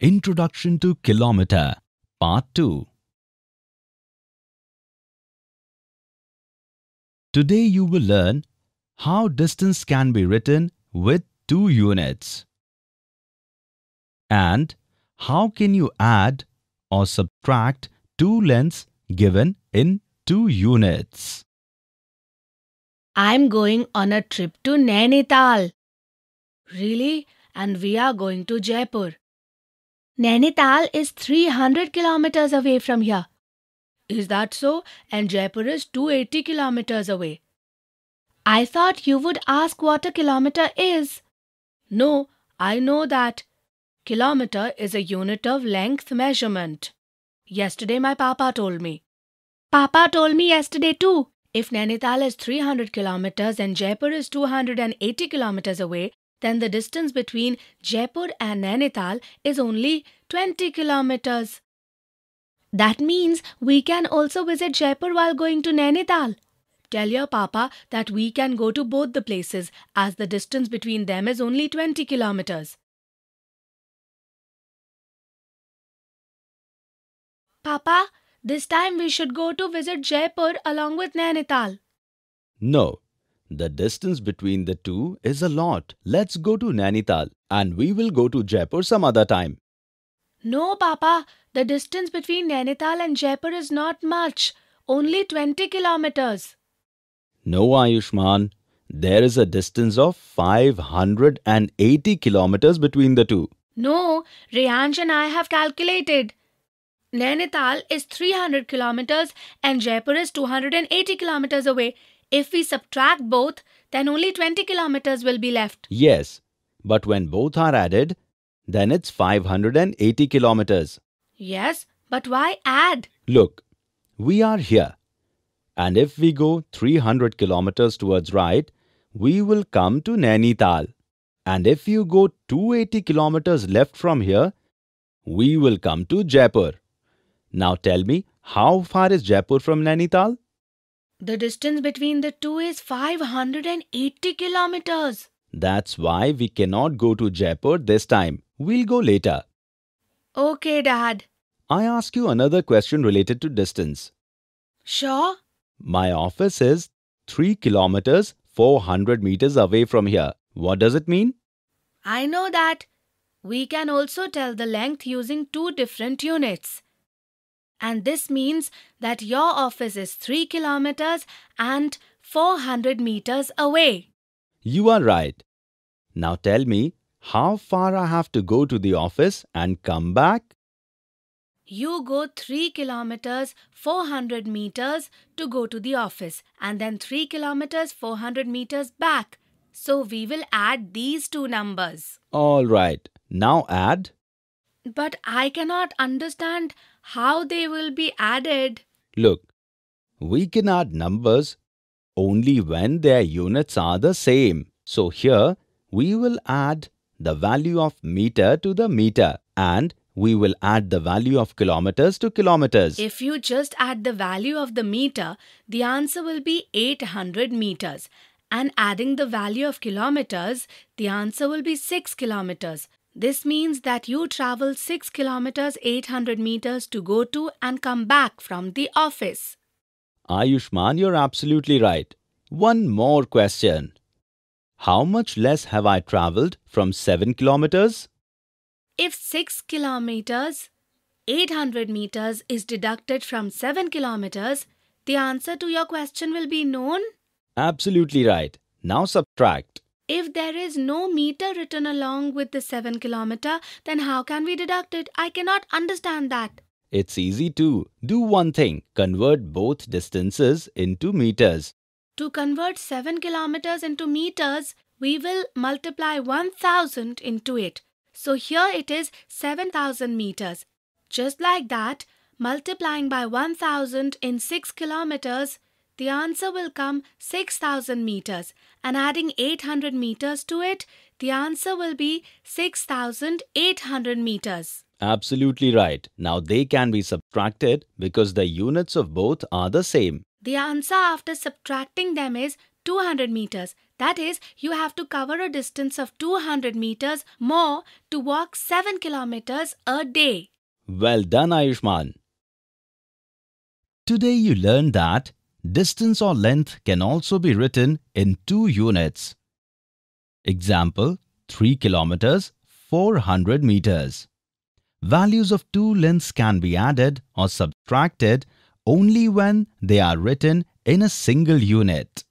Introduction to Kilometer Part 2 Today you will learn how distance can be written with two units and how can you add or subtract two lengths given in two units. I'm going on a trip to Nainital. Really? And we are going to Jaipur. Nainital is 300 kilometers away from here. Is that so? And Jaipur is 280 kilometers away. I thought you would ask what a kilometer is. No, I know that. Kilometer is a unit of length measurement. Yesterday my papa told me. Papa told me yesterday too. If Nainital is 300 kilometers and Jaipur is 280 kilometers away, then the distance between Jaipur and Nainital is only 20 kilometers. That means we can also visit Jaipur while going to Nainital. Tell your papa that we can go to both the places as the distance between them is only 20 kilometers. Papa, this time we should go to visit Jaipur along with Nainital. No, the distance between the two is a lot. Let's go to Nainital and we will go to Jaipur some other time. No, Papa, the distance between Nainital and Jaipur is not much, only 20 kilometers. No, Ayushman, there is a distance of 580 kilometers between the two. No, Rehansh and I have calculated. Nainital is 300 kilometers and Jaipur is 280 kilometers away. If we subtract both, then only 20 kilometers will be left. Yes, but when both are added, then it's 580 kilometers. Yes, but why add? Look, we are here. And if we go 300 kilometers towards right, we will come to Nainital. And if you go 280 kilometers left from here, we will come to Jaipur. Now tell me, how far is Jaipur from Nainital? The distance between the two is 580 kilometers. That's why we cannot go to Jaipur this time. We'll go later. Okay, Dad. I ask you another question related to distance. Sure. My office is 3 kilometers 400 meters away from here. What does it mean? I know that. We can also tell the length using two different units. And this means that your office is 3 kilometers and 400 meters away. You are right. Now tell me how far I have to go to the office and come back? You go 3 kilometers 400 meters to go to the office and then 3 kilometers 400 meters back. So we will add these two numbers. All right. Now add. But I cannot understand how they will be added. Look, we can add numbers only when their units are the same. So here we will add the value of meter to the meter and we will add the value of kilometers to kilometers. If you just add the value of the meter, the answer will be 800 meters. And adding the value of kilometers, the answer will be 6 kilometers. This means that you travel 6 kilometers 800 meters to go to and come back from the office. Ayushman, you're absolutely right. One more question. How much less have I traveled from 7 kilometers? If 6 kilometers, 800 meters is deducted from 7 kilometers, the answer to your question will be known? Absolutely right. Now subtract. If there is no meter written along with the 7 kilometer, then how can we deduct it? I cannot understand that. It's easy too. Do one thing. Convert both distances into meters. To convert 7 kilometers into meters, we will multiply 1000 into it. So here it is 7000 meters. Just like that, multiplying by 1000 in 6 kilometers, the answer will come 6000 meters. And adding 800 meters to it, the answer will be 6800 meters. Absolutely right. Now they can be subtracted because the units of both are the same. The answer after subtracting them is 200 meters. That is, you have to cover a distance of 200 meters more to walk 7 kilometers a day. Well done, Ayushman. Today you learned that distance or length can also be written in two units. Example 3 kilometers 400 meters. Values of two lengths can be added or subtracted only when they are written in a single unit.